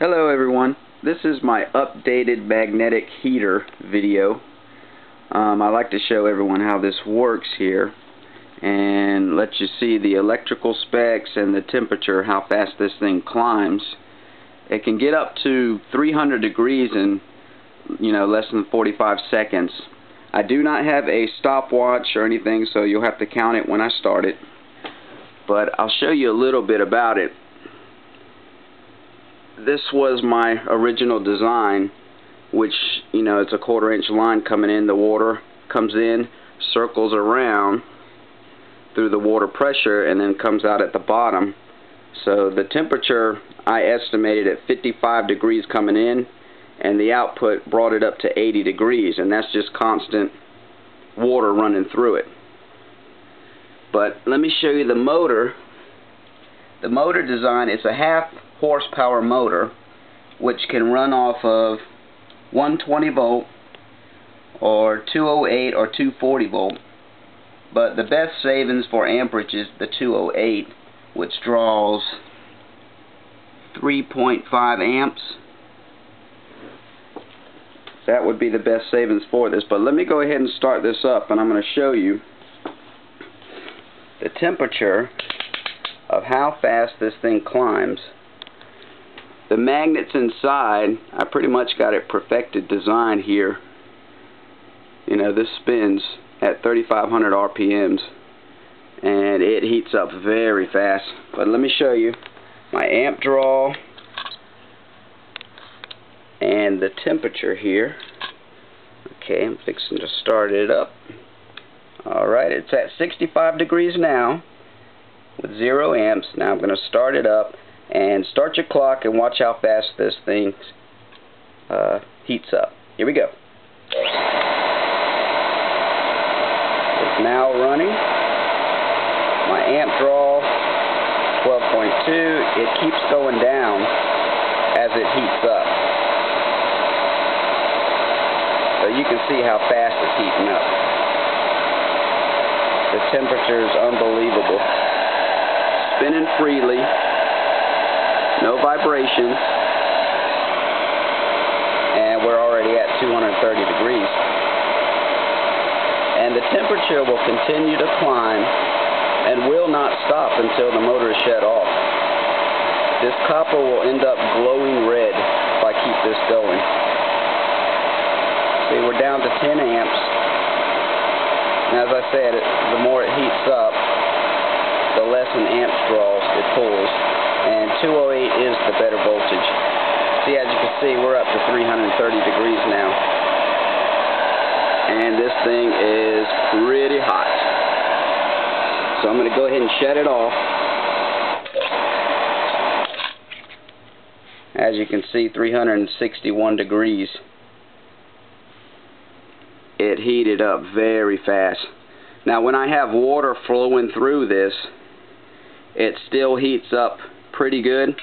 Hello everyone. This is my updated magnetic heater video. Um, I like to show everyone how this works here and let you see the electrical specs and the temperature, how fast this thing climbs. It can get up to 300 degrees in you know less than 45 seconds. I do not have a stopwatch or anything so you'll have to count it when I start it. But I'll show you a little bit about it this was my original design which you know it's a quarter inch line coming in. The water comes in circles around through the water pressure and then comes out at the bottom. So the temperature I estimated at 55 degrees coming in and the output brought it up to 80 degrees and that's just constant water running through it. But let me show you the motor the motor design is a half horsepower motor which can run off of 120 volt or 208 or 240 volt. But the best savings for amperage is the 208 which draws 3.5 amps. That would be the best savings for this. But let me go ahead and start this up and I'm going to show you the temperature of how fast this thing climbs the magnets inside, I pretty much got it perfected design here. You know, this spins at 3,500 RPMs and it heats up very fast. But let me show you my amp draw and the temperature here. Okay, I'm fixing to start it up. Alright, it's at 65 degrees now with zero amps. Now I'm going to start it up and start your clock and watch how fast this thing uh, heats up. Here we go. It's now running. My amp draw 12.2. It keeps going down as it heats up. So you can see how fast it's heating up. The temperature is unbelievable. Spinning freely no vibrations, and we're already at 230 degrees. And the temperature will continue to climb and will not stop until the motor is shut off. This copper will end up glowing red if I keep this going. See, we're down to 10 amps. And as I said, the more it heats up, the less an amp draws it pulls and 208 is the better voltage. See, as you can see, we're up to 330 degrees now. And this thing is pretty hot. So I'm going to go ahead and shut it off. As you can see, 361 degrees. It heated up very fast. Now when I have water flowing through this, it still heats up pretty good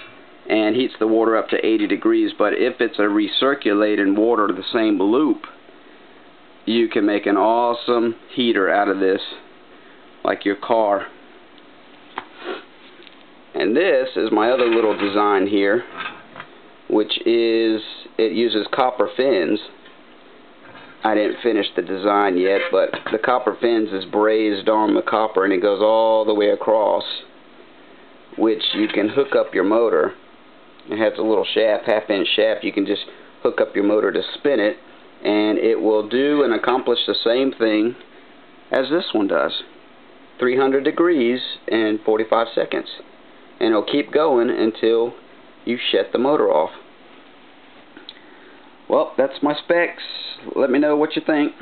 and heats the water up to 80 degrees but if it's a recirculating water the same loop you can make an awesome heater out of this like your car. And this is my other little design here which is it uses copper fins. I didn't finish the design yet but the copper fins is brazed on the copper and it goes all the way across which you can hook up your motor. It has a little shaft, half inch shaft. You can just hook up your motor to spin it and it will do and accomplish the same thing as this one does. 300 degrees in 45 seconds. And it'll keep going until you shut the motor off. Well, that's my specs. Let me know what you think.